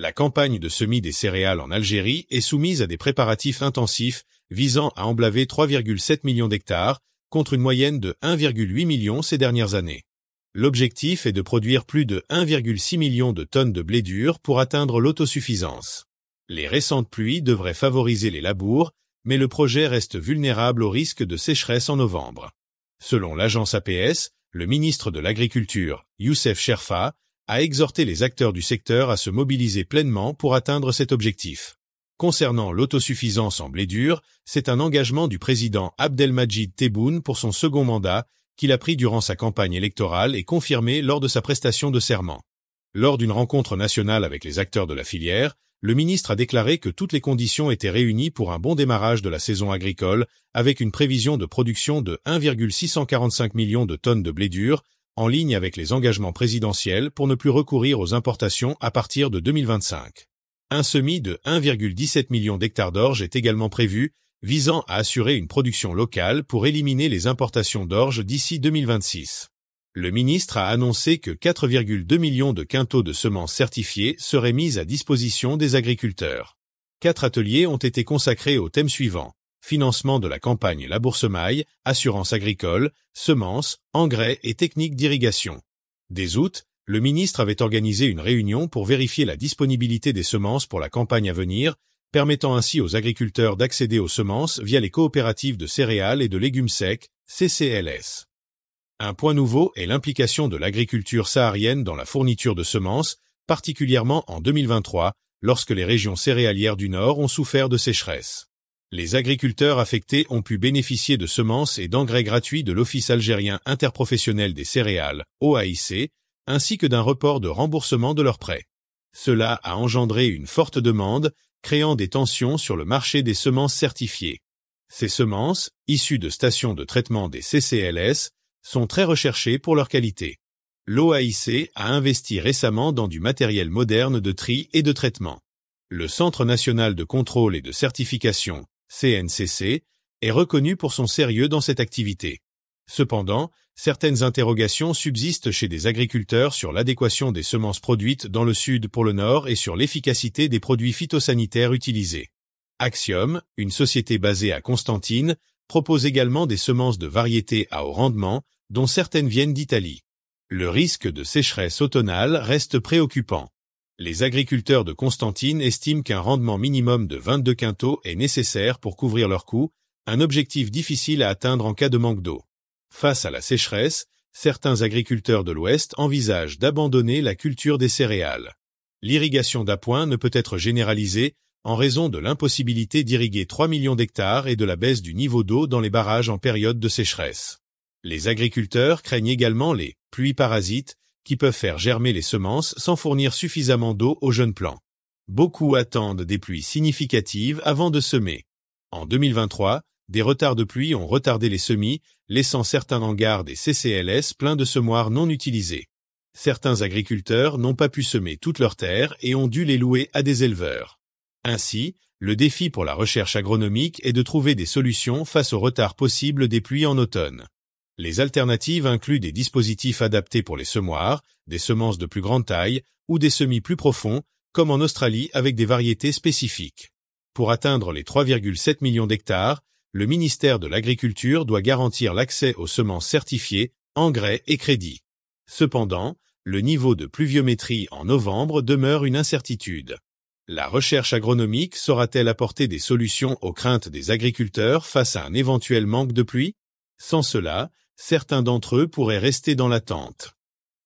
La campagne de semis des céréales en Algérie est soumise à des préparatifs intensifs visant à emblaver 3,7 millions d'hectares contre une moyenne de 1,8 million ces dernières années. L'objectif est de produire plus de 1,6 million de tonnes de blé dur pour atteindre l'autosuffisance. Les récentes pluies devraient favoriser les labours, mais le projet reste vulnérable au risque de sécheresse en novembre. Selon l'agence APS, le ministre de l'Agriculture, Youssef Sherfa, a exhorté les acteurs du secteur à se mobiliser pleinement pour atteindre cet objectif. Concernant l'autosuffisance en blé dur, c'est un engagement du président Abdelmajid Tebboune pour son second mandat qu'il a pris durant sa campagne électorale et confirmé lors de sa prestation de serment. Lors d'une rencontre nationale avec les acteurs de la filière, le ministre a déclaré que toutes les conditions étaient réunies pour un bon démarrage de la saison agricole, avec une prévision de production de 1,645 millions de tonnes de blé dur, en ligne avec les engagements présidentiels pour ne plus recourir aux importations à partir de 2025. Un semis de 1,17 million d'hectares d'orge est également prévu, visant à assurer une production locale pour éliminer les importations d'orge d'ici 2026 le ministre a annoncé que 4,2 millions de quintaux de semences certifiées seraient mises à disposition des agriculteurs. Quatre ateliers ont été consacrés au thème suivant financement de la campagne Labourse-Maille, assurance agricole, semences, engrais et techniques d'irrigation. Dès août, le ministre avait organisé une réunion pour vérifier la disponibilité des semences pour la campagne à venir, permettant ainsi aux agriculteurs d'accéder aux semences via les coopératives de céréales et de légumes secs, CCLS. Un point nouveau est l'implication de l'agriculture saharienne dans la fourniture de semences, particulièrement en 2023, lorsque les régions céréalières du Nord ont souffert de sécheresse. Les agriculteurs affectés ont pu bénéficier de semences et d'engrais gratuits de l'Office algérien interprofessionnel des céréales, OAIC, ainsi que d'un report de remboursement de leurs prêts. Cela a engendré une forte demande, créant des tensions sur le marché des semences certifiées. Ces semences, issues de stations de traitement des CCLS, sont très recherchés pour leur qualité. L'OAIC a investi récemment dans du matériel moderne de tri et de traitement. Le Centre national de contrôle et de certification, CNCC, est reconnu pour son sérieux dans cette activité. Cependant, certaines interrogations subsistent chez des agriculteurs sur l'adéquation des semences produites dans le sud pour le nord et sur l'efficacité des produits phytosanitaires utilisés. Axiom, une société basée à Constantine, propose également des semences de variétés à haut rendement, dont certaines viennent d'Italie. Le risque de sécheresse automnale reste préoccupant. Les agriculteurs de Constantine estiment qu'un rendement minimum de 22 quintaux est nécessaire pour couvrir leurs coûts, un objectif difficile à atteindre en cas de manque d'eau. Face à la sécheresse, certains agriculteurs de l'Ouest envisagent d'abandonner la culture des céréales. L'irrigation d'appoint ne peut être généralisée en raison de l'impossibilité d'irriguer 3 millions d'hectares et de la baisse du niveau d'eau dans les barrages en période de sécheresse. Les agriculteurs craignent également les pluies parasites qui peuvent faire germer les semences sans fournir suffisamment d'eau aux jeunes plants. Beaucoup attendent des pluies significatives avant de semer. En 2023, des retards de pluie ont retardé les semis, laissant certains hangars des CCLS pleins de semoirs non utilisés. Certains agriculteurs n'ont pas pu semer toutes leurs terres et ont dû les louer à des éleveurs. Ainsi, le défi pour la recherche agronomique est de trouver des solutions face au retard possible des pluies en automne. Les alternatives incluent des dispositifs adaptés pour les semoirs, des semences de plus grande taille ou des semis plus profonds, comme en Australie avec des variétés spécifiques. Pour atteindre les 3,7 millions d'hectares, le ministère de l'Agriculture doit garantir l'accès aux semences certifiées, engrais et crédits. Cependant, le niveau de pluviométrie en novembre demeure une incertitude. La recherche agronomique saura-t-elle apporter des solutions aux craintes des agriculteurs face à un éventuel manque de pluie? Sans cela, certains d'entre eux pourraient rester dans l'attente.